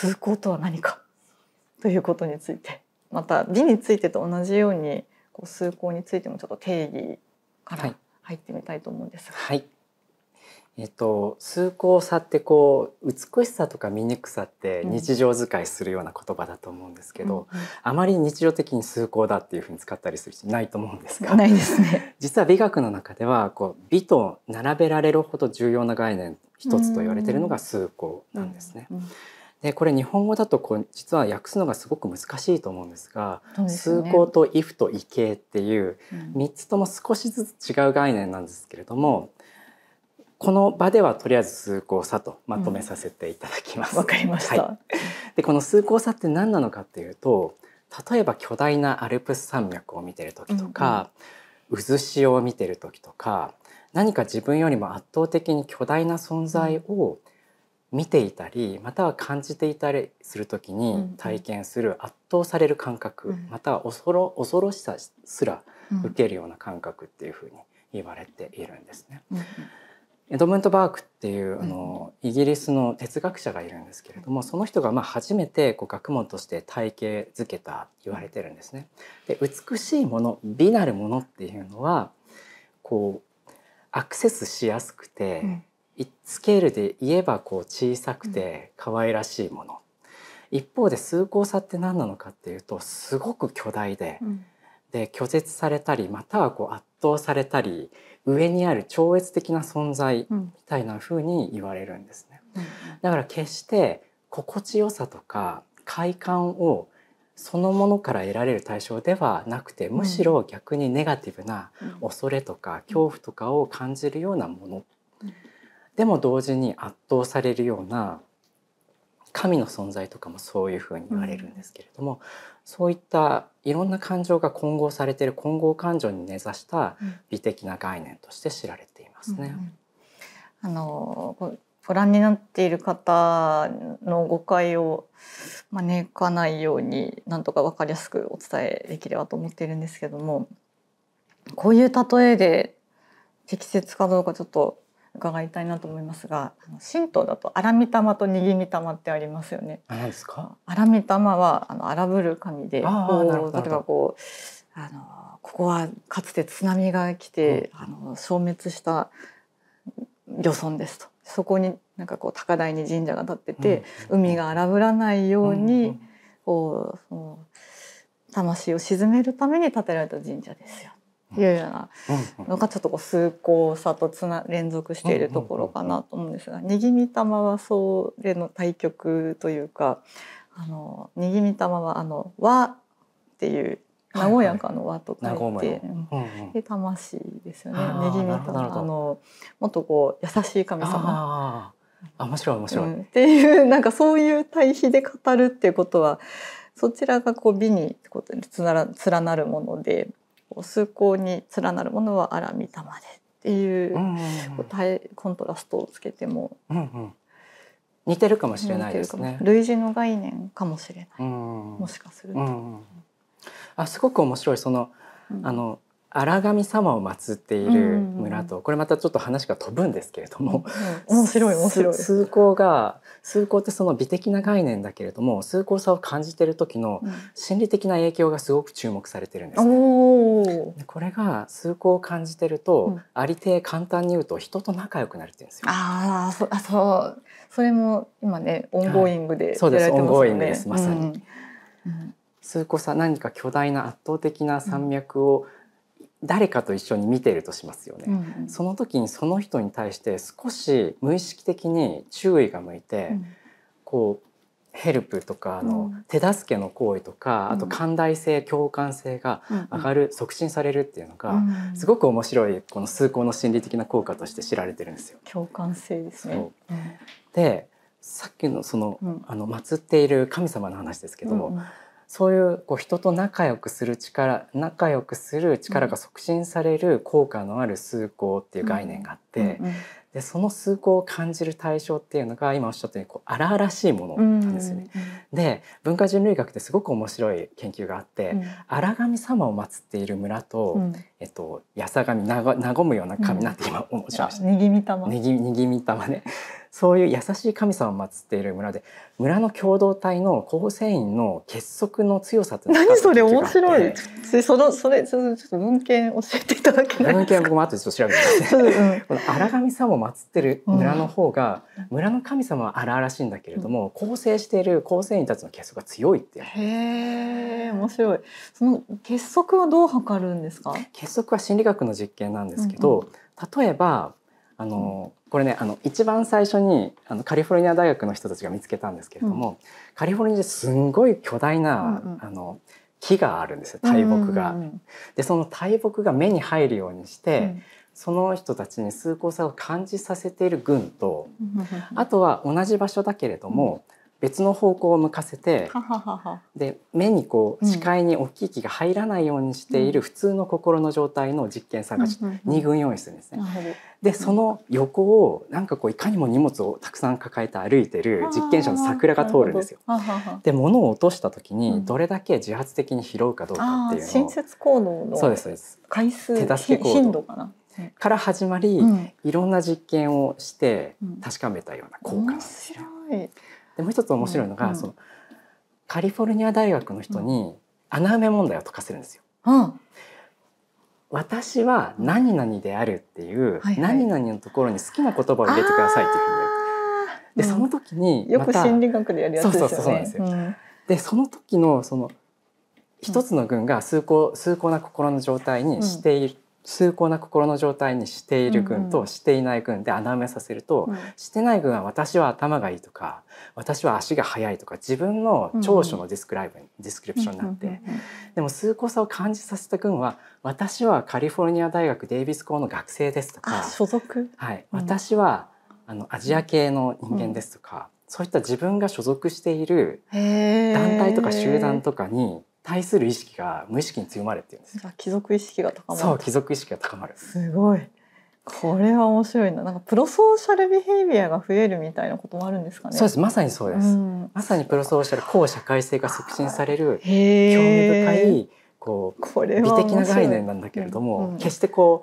崇高とは何かということについてまた美についてと同じようにこう崇高についてもちょっと定義から入ってみたいと思うんですが。はい。えっと、崇高さってこう美しさとか醜さって日常使いするような言葉だと思うんですけど、うんうん、あまり日常的に崇高だっていうふうに使ったりする人ないと思うんですがないですね。実は美学の中ではこう美と並べられるほど重要な概念一つと言われているのが崇高なんですね。うんうんでこれ日本語だとこう実は訳すのがすごく難しいと思うんですが「崇高」と「if」と「異形」っていう3つとも少しずつ違う概念なんですけれどもこの場ではとりあえず崇高さとまとめさせていただきます。わ、うん、かりました、はい、でこの崇高さって何なのかっていうと例えば巨大なアルプス山脈を見てる時とか、うんうん、渦潮を見てる時とか何か自分よりも圧倒的に巨大な存在を見ていたりまたは感じていたりする時に体験する圧倒される感覚、または恐ろ恐ろしさすら受けるような感覚っていうふうに言われているんですね。エドムント・バークっていうあの、イギリスの哲学者がいるんですけれどもその人がまあ初めてこう学問として体系づけた言われてるんですね。で美しいもの美なるものっていうのはこうアクセスしやすくて、うんスケールで言えばこう小さくて可愛らしいもの、うん、一方で崇高さって何なのかっていうとすごく巨大で、うん、で拒絶されたりまたはこう圧倒されたり上にある超越的な存在みたいな風に言われるんですね。うん、だから決して心地よさとか快感をそのものから得られる対象ではなくてむしろ逆にネガティブな恐れとか恐怖とかを感じるようなものでも同時に圧倒されるような神の存在とかもそういうふうに言われるんですけれども、うん、そういったいろんな感情が混合されている混合感情に根ざした美的な概念として知られていますね。うん、あのご覧になっている方の誤解を招かないようになんとか分かりやすくお伝えできればと思っているんですけどもこういう例えで適切かどうかちょっと伺いたいなと思いますが神道だと荒御霊と握御霊ってありますよね。何ですか？荒御霊はあの荒ぶる神でこう例えばこうあのここはかつて津波が来て、うん、あの消滅した漁村ですと。そこになんかこう高台に神社が建ってて、うん、海が荒ぶらないように、うん、こうその魂を鎮めるために建てられた神社ですよいうようなのがちょっとこう崇高さとつな連続しているところかなと思うんですが「にぎみたま」はそれの対局というか「あのにぎみたま」はあの「和」っていう和やかの和と書いて、で魂ですよね。ねぎみたま。あのもっとこう優しい神様。あ面白い面白い、うん、っていうなんかそういう対比で語るっていうことはそちらがこう美につな連なるもので崇高に連なるものは荒御霊でっていう,、うんうんコントラストをつけても、うんうん、似てるかもしれないですね。類似の概念かもしれない、うん、もしかすると。うんうん、あすごく面白い。その、あの荒神様を祀っている村と、これまたちょっと話が飛ぶんですけれども、うん、面白い面白い。崇高が崇高ってその美的な概念だけれども崇高さを感じてる時の心理的な影響がすごく注目されてるんですね。うん、これが崇高を感じてると、うん、ありていに簡単に言うと人と仲良くなるって言うんですよ。ああそあそう。それも今ね ongoing で、はい、そうです ongoing ですまさに。崇高さ何か巨大な圧倒的な山脈を、誰かと一緒に見てるとしますよね、うんうん、その時にその人に対して少し無意識的に注意が向いて、うん、こうヘルプとかあの、手助けの行為とか、あと寛大性共感性が上がる、促進されるっていうのが、すごく面白いこの崇高の心理的な効果として知られてるんですよ。共感性ですね。でさっきのその,、あの祀っている神様の話ですけど、うんうんそういうこう人と仲良くする力仲良くする力が促進される効果のある崇高っていう概念があって、でその崇高を感じる対象っていうのが今おっしゃったようにこう荒々しいものなんですよね。で文化人類学ってすごく面白い研究があって、荒神様を祀っている村と、えっと、やさ神なごむような神なんて今思いました。ねぎみたま。ねぎみたまね。そういう優しい神様を祀っている村で村の共同体の構成員の結束の強さって何それ面白い。そのそれちょっと文献教えていただけない？文献僕も後でちょっと調べてますね、うん、この荒神様を祀ってる村の方が、うん、村の神様は荒々しいんだけれども、うん、構成している構成員たちの結束が強いっていう。へえ面白い。その結束はどう測るんですか？結束は心理学の実験なんですけど、うんうん、例えばあのこれねあの一番最初にあのカリフォルニア大学の人たちが見つけたんですけれども、うん、カリフォルニアですんごい巨大な、うんうん、あの木があるんですよ大木が。うんうん、でその大木が目に入るようにして、うん、その人たちに崇高さを感じさせている群と、あとは同じ場所だけれども、別の方向を向かせてで目にこう視界に大きい木が入らないようにしている普通の心の状態の実験探し2軍用意するんですね。でその横をなんかこういかにも荷物をたくさん抱えて歩いてる実験者の桜が通るんですよ。で物を落とした時にどれだけ自発的に拾うかどうかっていうのを、新設行動のそうですそうです。回数手助け行動。かな。から始まり、うん、いろんな実験をして確かめたような効果なんですよ。でもう一つ面白いのが、うん、そのカリフォルニア大学の人に穴埋め問題を解かせるんですよ。うん。私は何々であるっていう、何々のところに好きな言葉を入れてくださいっていうふうにでその時によく心理学でやるやつですよね。でその時のその一つの群が崇高崇高な心の状態にしている、崇高な心の状態にしている群としていない群で穴埋めさせると、うん、してない群は私は頭がいいとか私は足が速いとか自分の長所の describe、うん、 description になって、でも崇高さを感じさせた群は私はカリフォルニア大学デイビス校の学生ですとか所属、はい、私はあのアジア系の人間ですとか、そういった自分が所属している団体とか集団とかに対する意識が無意識に強まるっていうんです。貴族意識が高まる。そう、貴族意識が高まる。すごい。これは面白いな。なんかプロソーシャルビヘイビアが増えるみたいなこともあるんですかね。そうです。まさにそうです。うん、まさにプロソーシャル、高社会性が促進される興味深いこうこれ美的な概念なんだけれども、うんうん、決してこ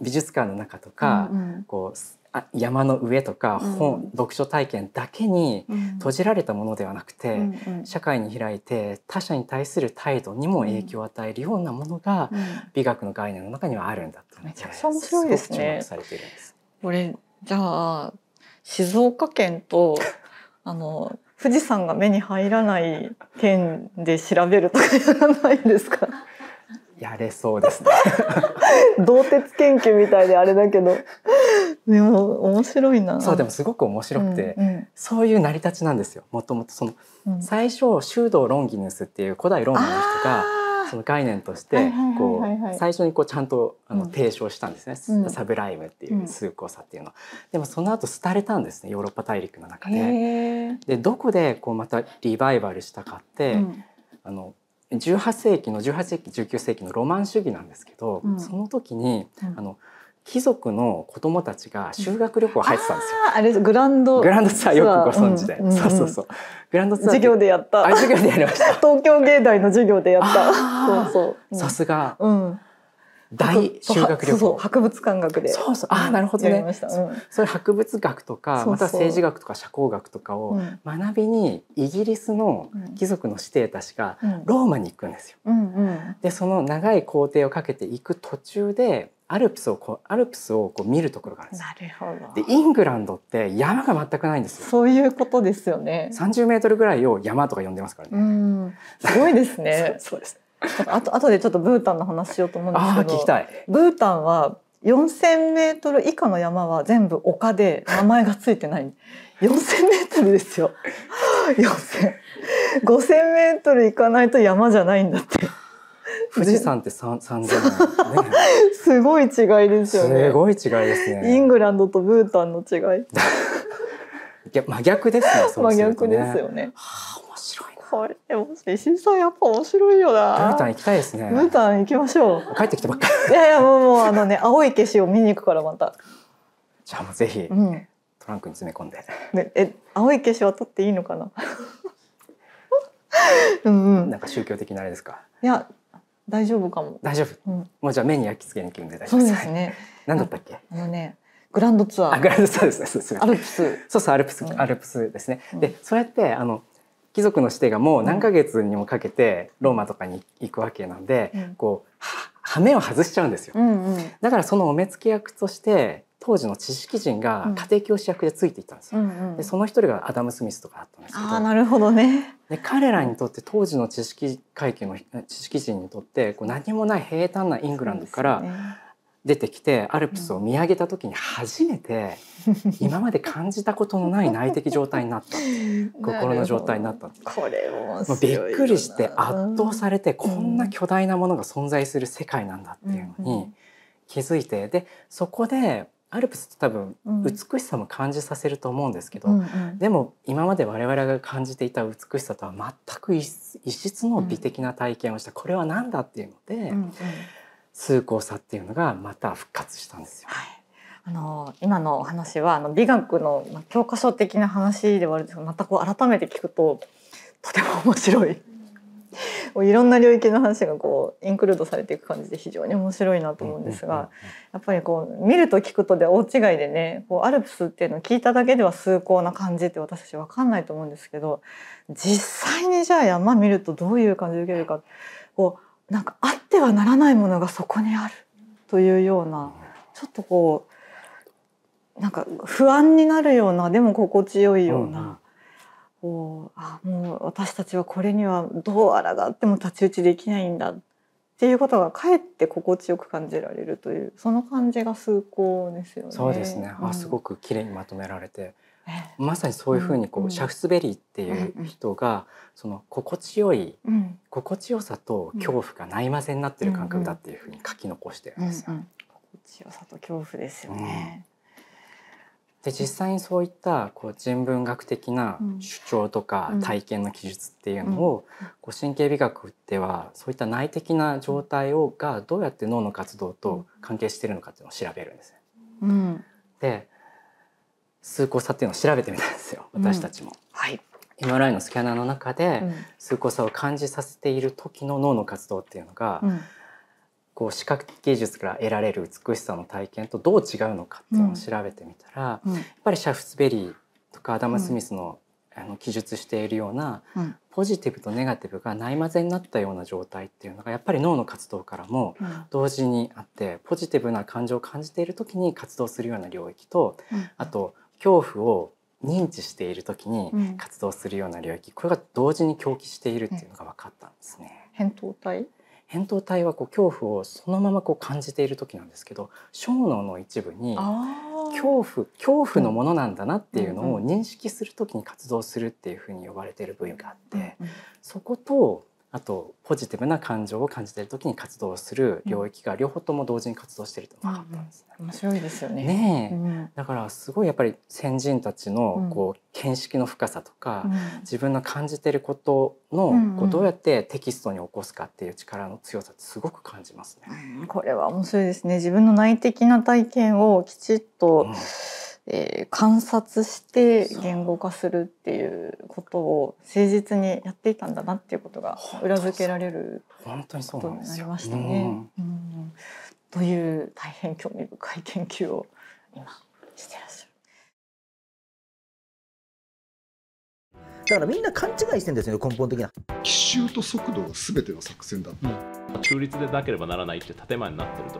う美術館の中とか、うんうん、こうあ山の上とか本、うん、読書体験だけに閉じられたものではなくて、うん社会に開いて他者に対する態度にも影響を与えるようなものが美学の概念の中にはあるんだと、めちゃくちゃ面白いですね。されているんです。これじゃあ静岡県と あの富士山が目に入らない県で調べるとかやらないですか？やれそうですね。動鉄研究みたいであれだけど。でも面白いな。そうでもすごく面白くて、うんうん、そういう成り立ちなんですよ。もともとその、うん、最初修道ロンギヌスっていう古代ローマの人がその概念としてこう最初にこうちゃんとあの提唱したんですね、うん、サブライムっていう崇高さっていうの。でもその後廃れたんですねヨーロッパ大陸の中で。でどこでこうまたリバイバルしたかって、あの18世紀の18世紀19世紀のロマン主義なんですけど、うん、その時に、うん、あの貴族の子供たちが修学旅行入ってたんですよ。あれグランドグランドツアーよくご存知で、うん、そうそうそう。グランドツアー授業でやった。あ授業でやりました。東京芸大の授業でやった。そうそう。さすが。うん。大修学旅行博物館学でそうそうあなるほどね、うん、それ博物学とかまた政治学とか社交学とかを学びにイギリスの貴族の指定たちがローマに行くんですよ。うんうん、でその長い行程をかけていく途中でアルプスをこうアルプスをこう見るところがあるんですなるほど。でイングランドって山が全くないんですよ。そういうことですよね。三十メートルぐらいを山とか呼んでますからね。うんすごいですね。そうです。あと後でちょっとブータンの話しようと思うんですけど聞きたいブータンは4,000メートル以下の山は全部丘で名前がついてない4,000メートルですよ4,000 5,000メートル行かないと山じゃないんだって富士山って三三千、ね、すごい違いですよねすごい違いですねイングランドとブータンの違い 真逆ですね真逆ですよね、はあこれでも石井さんやっぱ面白いよな。ブータン行きたいですね。ブータン行きましょう。帰ってきたばっかり。いやいやもうもうあのね青い消しを見に行くからまた。じゃあもうぜひ、うん、トランクに詰め込んで。ねえ青い消しは取っていいのかな？うんうん。なんか宗教的なあれですか？いや大丈夫かも。大丈夫。うん、もうじゃあ目に焼き付けに行くんで大丈夫です。そうですね。何だったっけ？あのねグランドツアー。グランドツアーですね。アルプス。そうそうアルプス、アルプスですね。でそうやってあの貴族の指定がもう何ヶ月にもかけてローマとかに行くわけなんで、うん、こうはめを外しちゃうんですよ、うんうん、だからそのお目付け役として当時の知識人が家庭教師役でついていったんですよ、うんうん、でその一人がアダム・スミスとかだったんですけど。あなるほどね。で彼らにとって当時の知識階級の知識人にとってこう何もない平坦なイングランドから出てきてアルプスを見上げた時に初めて 今まで感じたことのない内的状態になった。心の状態になった。これもびっくりして圧倒されてこんな巨大なものが存在する世界なんだっていうのに気づいてでそこでアルプスって多分美しさも感じさせると思うんですけど、うんうん、でも今まで我々が感じていた美しさとは全く異質の美的な体験をした、これは何だっていうので、うんうん。崇高さっていうのがまた復活したんですよ。はい。あの今のお話はあの美学の教科書的な話ではあるんですけどまたこう改めて聞くととても面白い。いろんな領域の話がこうインクルードされていく感じで非常に面白いなと思うんですがやっぱりこう見ると聞くとで大違いでねこうアルプスっていうのを聞いただけでは崇高な感じって私たち分かんないと思うんですけど実際にじゃあ山見るとどういう感じで受けるかこうなんかあってはならないものがそこにあるというようなちょっとこうなんか不安になるようなでも心地よいような、うん、こうあもう私たちはこれにはどうあらがっても太刀打ちできないんだっていうことがかえって心地よく感じられるというその感じが崇高ですよね。そうですね。あ、すごく綺麗にまとめられて、まさにそういうふうにこう、シャフスベリーっていう人が、その心地よい、心地よさと恐怖がないまぜになってる感覚だっていうふうに書き残してるんですよ。心地よさと恐怖ですよね。で実際にそういったこう人文学的な主張とか体験の記述っていうのを、こう神経美学ではそういった内的な状態をがどうやって脳の活動と関係しているのかっていうのを調べるんですね。うん、で崇高さっていうのを調べてみたんですよ。私たちも。はい。MRI のスキャナーの中で崇高さを感じさせている時の脳の活動っていうのが、うん、こう視覚芸術から得られる美しさの体験とどう違うのかっていうのを調べてみたら、うん、やっぱりシャフスベリーとかアダム・スミスの,、あの記述しているような、ポジティブとネガティブがないまぜになったような状態っていうのがやっぱり脳の活動からも同時にあって、ポジティブな感情を感じている時に活動するような領域と、あと恐怖を認知している時に活動するような領域、うん、これが同時に狂気しているっていうのが分かったんですね。扁桃体扁桃体はこう恐怖をそのままこう感じている時なんですけど小脳の一部に恐怖恐怖のものなんだなっていうのを認識する時に活動するっていうふうに呼ばれている部位があって、そことあとポジティブな感情を感じている時に活動する領域が両方とも同時に活動していると分かったんですね。面白いですよね。ね、うん、だからすごいやっぱり先人たちのこう見識の深さとか、うん、自分の感じていることのこうどうやってテキストに起こすかっていう力の強さってすごく感じますね。うん、これは面白いですね。自分の内的な体験をきちっと、えー、観察して言語化するっていうことを誠実にやっていたんだなっていうことが裏付けられることになりましたね。うん、という大変興味深い研究を今してらっしゃる？だからみんな勘違いしてんですよ根本的な。奇襲と速度が全ての作戦だ。うん、中立でなければならないって建前になってると